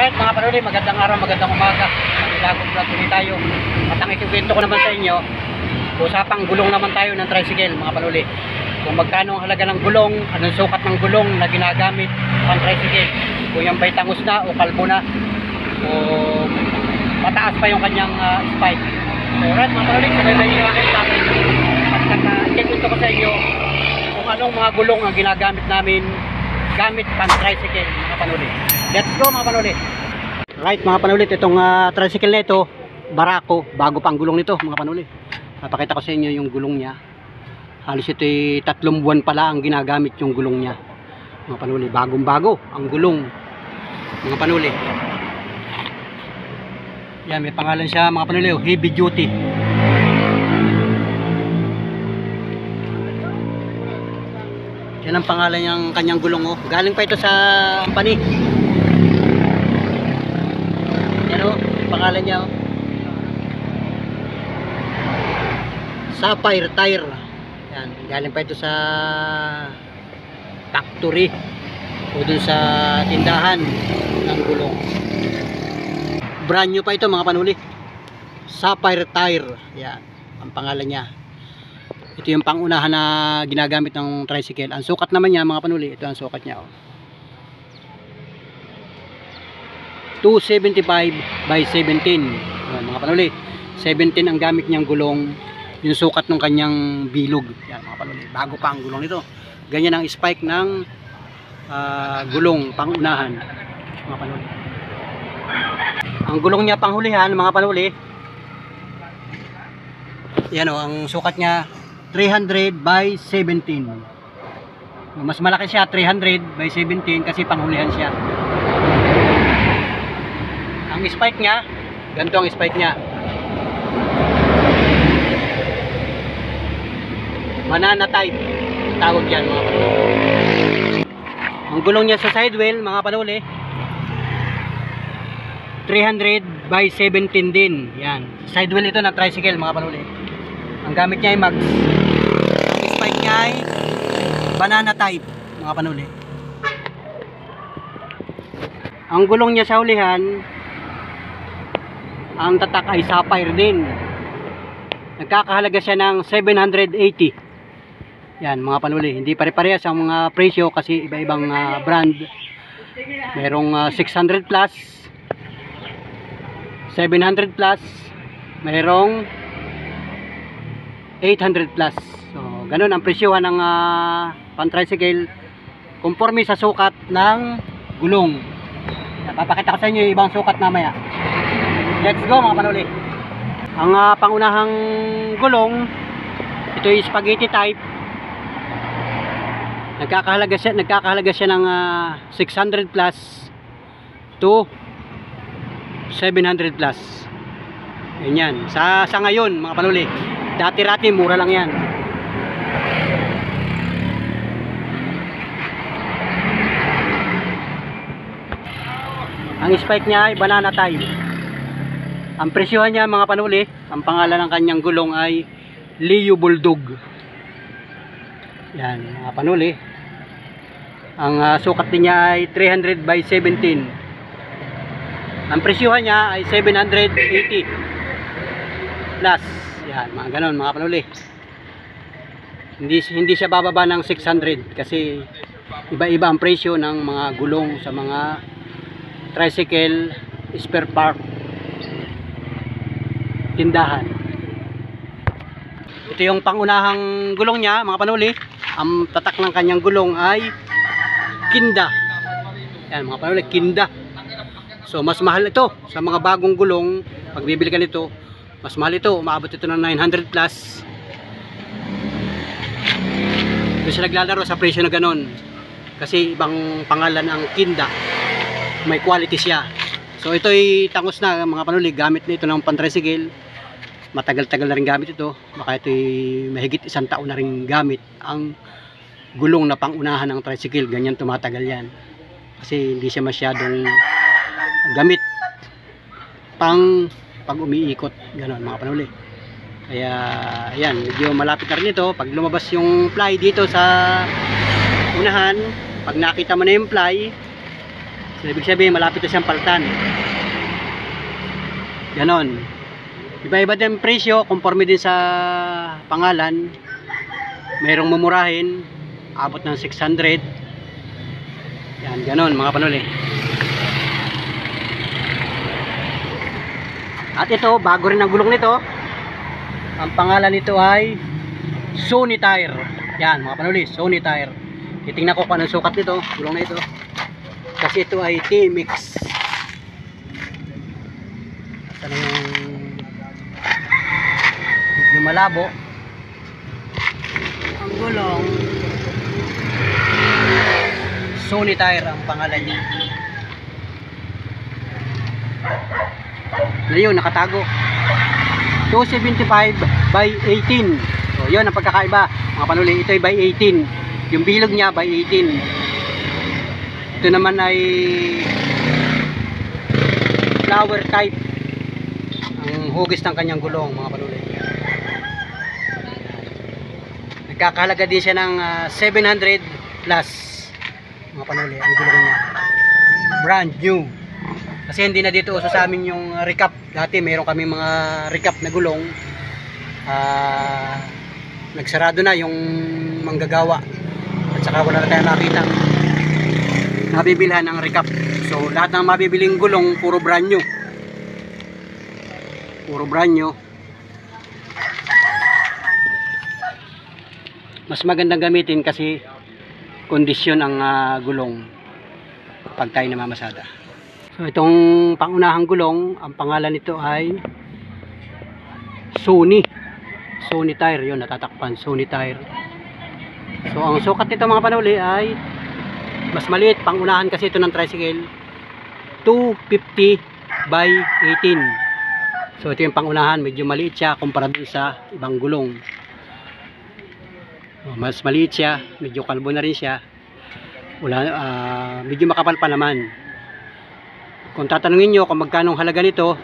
Alright mga panuli, magandang araw, magandang umaga. Bagong vlog ulit tayo. At ang ikikwento ko naman sa inyo, usapang gulong naman tayo ng tricycle mga panuli. Kung magkano ang halaga ng gulong, anong sukat ng gulong na ginagamit ang tricycle. Kung yung ba'y tangos na o kalbo na o mataas pa yung kanyang ah, spike. So, alright mga panuli, sabay na yung akin sa. At uh, ikikwento ko sa inyo kung anong mga gulong ang ginagamit namin gamit pang tricycle mga panuli. Let's go mga panuli. Right mga panulit, itong ah, tricycle na ito, barako, bago pa ang gulong nito mga panuli. Napakita ko sa inyo yung gulong niya. Halos ito ay tatlong buwan pala ang ginagamit yung gulong niya. Mga panuli, bagong bago ang gulong. Mga panuli. Yan, may pangalan siya mga panuli, oh, heavy duty. Yan ang pangalan ng kanyang gulong oh. Galing pa ito sa company. Yan oh, pangalan niya oh. Sapphire Tire. Yan, galing pa ito sa factory o dun sa tindahan ng gulong. Brand new pa ito mga panuli. Sapphire Tire. Yan, ang pangalan niya. Ito yung pangunahan na ginagamit ng tricycle. Ang sukat naman niya mga panuli, ito ang sukat niya. Oh. 275 by 17. Ayan, mga panuli. 17 ang gamit niyang gulong. Yung sukat ng kanyang bilog. Yan mga panuli. Bago pa ang gulong nito. Ganyan ang spike ng ah, gulong pangunahan. Mga panuli. Ang gulong niya panghulihan mga panuli. Yan o, ang sukat niya 300 by 17. Mas malaki siya 300 by 17 kasi panghulihan siya. Ang spike niya, ganito ang spike niya. Banana type. Tawag yan mga panuli. Ang gulong niya sa sidewheel mga panuli. 300 by 17 din. Yan. Sidewheel ito na tricycle mga panuli. Ang gamit niya ay mags. Ay banana type mga panuli. Ang gulong niya sa ulihan ang tatak ay sapphire din. Nagkakahalaga siya ng 780. Yan mga panuli, hindi pare-parehas ang mga presyo kasi iba-ibang ah, brand. Merong ah, 600 plus, 700 plus, merong 800 plus. So, ganun ang presyohan ng uh, pan-tricycle conforme sa sukat ng gulong. Yan, Papakita ko sa inyo yung ibang sukat mamaya. Let's go mga panuli. Ang ah, pangunahang gulong, ito yung spaghetti type. Nagkakahalaga siya, nagkakahalaga siya ng ah, 600 plus to 700 plus. Ganyan. Sa, sa ngayon, mga panuli, dati-rati, mura lang yan. Ang spike niya ay banana type. Ang presyohan niya mga panuli, ang pangalan ng kanyang gulong ay Leo Bulldog. Yan, mga panuli. Ang ah, sukat niya ay 300 by 17. Ang presyohan niya ay 780 plus. Yan, mga ganon, mga panuli. Hindi, hindi siya bababa ng 600 kasi iba-iba ang presyo ng mga gulong sa mga tricycle spare part tindahan. Ito yung pangunahang gulong niya, mga panuli. Ang tatak ng kanyang gulong ay kinda. Yan, mga panuli, kinda. So, mas mahal ito sa mga bagong gulong. Pag bibili ka nito, mas mahal ito. Umaabot ito ng 900 plus. Doon siya naglalaro sa presyo na ganon. Kasi ibang pangalan ang kinda. May quality siya. So, ito ay tangos na mga panuli. Gamit na ito ng pantricycle. Matagal-tagal na rin gamit ito. Baka ito ay mahigit isang taon na rin gamit. Ang gulong na pangunahan ng tricycle. Ganyan tumatagal yan. Kasi hindi siya masyadong gamit pang pag umiikot ganon mga panuli kaya ayan medyo malapit na rin ito pag lumabas yung fly dito sa unahan pag nakita mo na yung fly So, ibig sabihin, malapit na siyang paltan. Ganon. Iba-iba din presyo, conforme din sa pangalan. Mayroong mumurahin, abot ng 600. Yan, ganon mga panuli. At ito, bago rin ang gulong nito. Ang pangalan nito ay Sony Tire. Yan, mga panuli, Sony Tire. Titingnan ko kung anong sukat nito, gulong na ito. Kasi ito ay T-Mix. Yung medyo malabo. Ang gulong Sony Tire ang pangalan niya. Ngayon, nakatago. 275 by 18. So, yun ang pagkakaiba. Mga panuli, ito ay by 18. Yung bilog niya by 18. Ito naman ay flower type. Ang hugis ng kanyang gulong, mga panuli. Nagkakahalaga din siya ng ah, 700 plus. Mga panuli, ang gulong niya. Brand new. Kasi hindi na dito uso sa amin yung uh, recap. Dati meron kami mga recap na gulong. Ah, nagsarado na yung manggagawa. At saka wala na tayong nakita. Nabibilhan ng recap. So lahat ng mabibiling gulong puro brand new. Puro brand new. Mas magandang gamitin kasi kondisyon ang ah, gulong pag tayo namamasada. So itong pangunahang gulong, ang pangalan nito ay Sony. Sony tire 'yon, natatakpan Sony tire. So ang sukat nito mga panuli ay mas maliit, pangunahan kasi ito ng tricycle 250 by 18. So ito yung pangunahan, medyo maliit siya kumpara dun sa ibang gulong. Oh, Mas maliit siya, medyo kalbo na rin siya. Wala, ah, medyo makapal pa naman. Kung tatanungin nyo kung magkano halaga nito,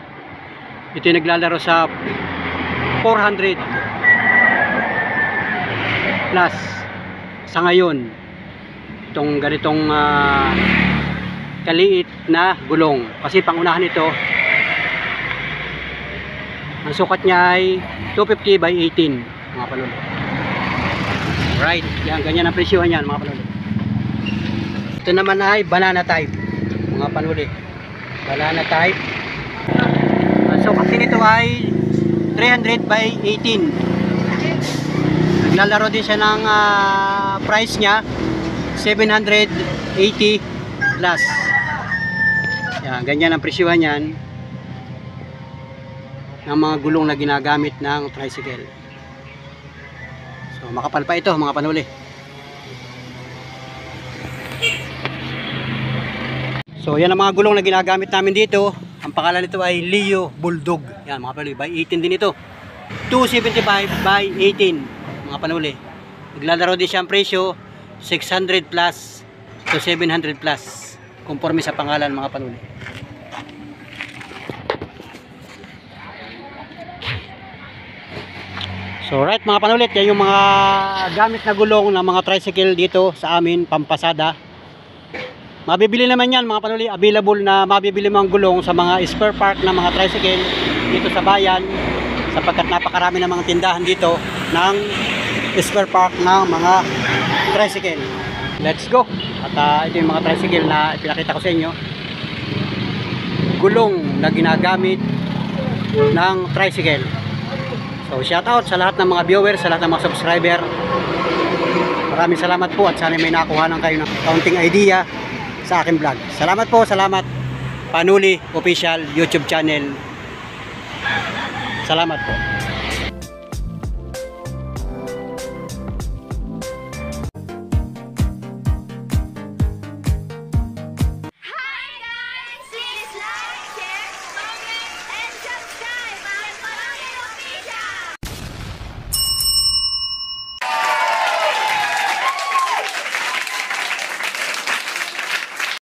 ito yung naglalaro sa 400 plus sa ngayon. Itong ganitong ah, kaliit na gulong. Kasi pangunahan nito, ang sukat niya ay 250 by 18 mga panulo. Right, yan, ganyan ang presyohan yan mga panulo. Ito naman ay banana type mga panuli banana type ang sukat din ito ay 300 by 18 naglalaro din siya ng ah, price niya 780 plus yan, ganyan ang presyohan yan ng mga gulong na ginagamit ng tricycle so makapal pa ito mga panuli So yan ang mga gulong na ginagamit namin dito. Ang pangalan nito ay Leo Bulldog. Yan mga panuli, by 18 din ito. 275 by 18 mga panuli. Naglalaro din siya ang presyo 600 plus to 700 plus conforme sa pangalan mga panuli. So right mga panulit, yan yung mga gamit na gulong ng mga tricycle dito sa amin, pampasada. Mabibili naman yan mga panuli, available na mabibili mga gulong sa mga spare part ng mga tricycle dito sa bayan sapagkat napakarami ng mga tindahan dito ng spare part ng mga tricycle. Let's go! At ah, ito yung mga tricycle na ipinakita ko sa inyo. Gulong na ginagamit ng tricycle. So shout out sa lahat ng mga viewers, sa lahat ng mga subscriber. Maraming salamat po at sana may nakuha ng kayo ng kaunting idea sa aking vlog. Salamat po, salamat. Panuli Official YouTube channel. Salamat po.